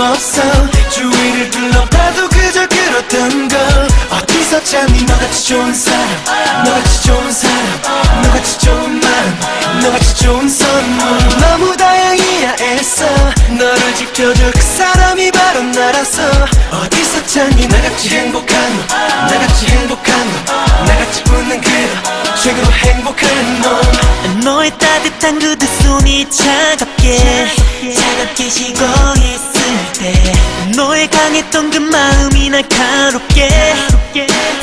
없어 주위를 둘러봐도 그저 그렇던 걸. 어디서 찾니? 너같이 좋은 사람 너같이 좋은 사람 너같이 좋은 마음 너같이 좋은 선물. 너무 다행이야 애써 너를 지켜줄 그 사람이 바로 나라서. 어디서 찾니? 나같이 행복한 너 나같이 행복한 너 나같이 웃는 그런 최고로 행복한 너. 너의 따뜻한 그두 손이 차갑게 차갑게 식어 있을 때 너의 강했던 그 마음이 날카롭게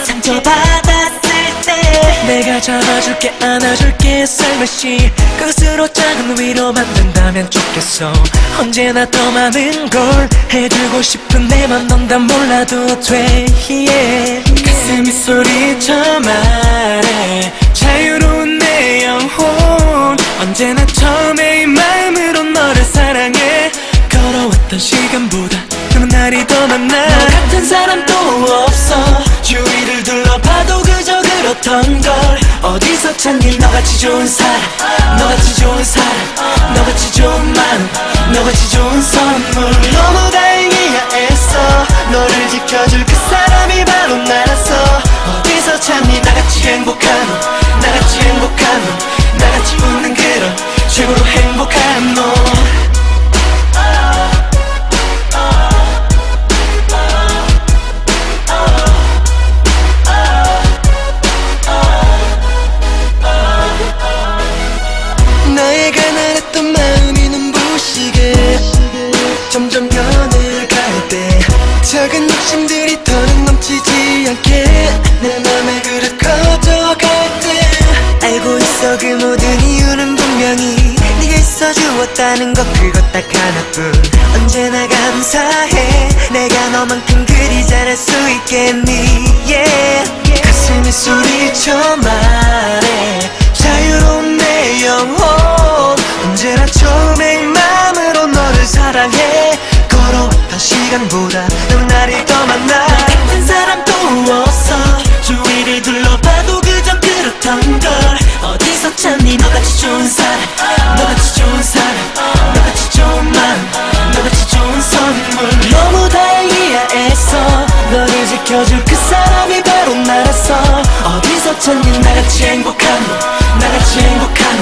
상처받았을 때 내가 잡아줄게 안아줄게 살며시 끝으로 작은 위로만 된다면 좋겠어 언제나 더 많은 걸 해주고 싶은 내 맘 넌 다 몰라도 돼 yeah. 그렇던 걸. 어디서 찾니? 너같이 좋은 사람 너같이 좋은 사람 너같이 좋은 마음. 너같이 좋은 선물. 너무 다행이야 애써. 너를 지켜줄 그 사람이 바로 나라서. 어디서 찾니? 나같이 행복한 있어 그 모든 이유는 분명히 네가 있어 주었다는 것 그것 딱 하나뿐. 언제나 감사해. 내가 너만큼 그리 잘할 수 있겠니? Yeah. 가슴이 소리쳐 말해. 자유로운 내 영혼 찾니 나같이 행복한 너 나같이 행복한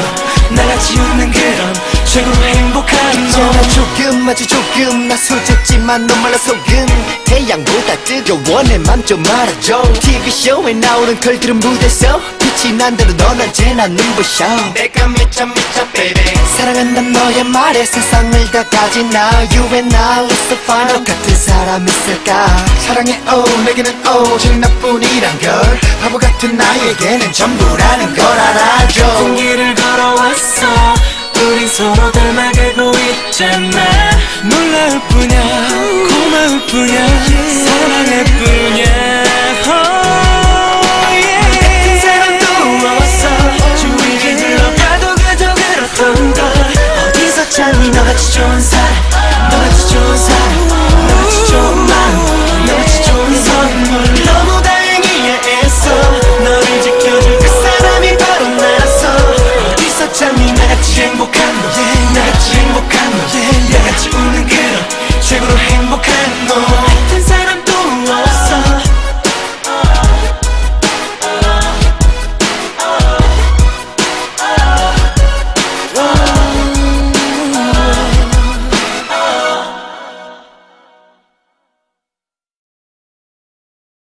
너 나같이 웃는 그런 최고로 행복한 너. 있잖아 조금 아주 조금 나 솔직지만 너 말라 속은 태양보다 뜨거워 내 맘 좀 알아줘. TV쇼에 나오는 걸들은 무대서 빛이 난 대로 넌 언제나 눈부셔. 내가 미쳐 미쳐 baby. 사랑한단 너의 말에 세상을 다 가진 나. You and I is so fine. 너 같은 사람 있을까? 사랑해 oh 내게는 오직 나뿐이란 걸. 바보 같은 나에게는 전부라는 걸 알아줘. 같은 길을 걸어왔어. 우린 서로 닮아가고 있잖아. 놀라울 뿐이야. 고마울 뿐이야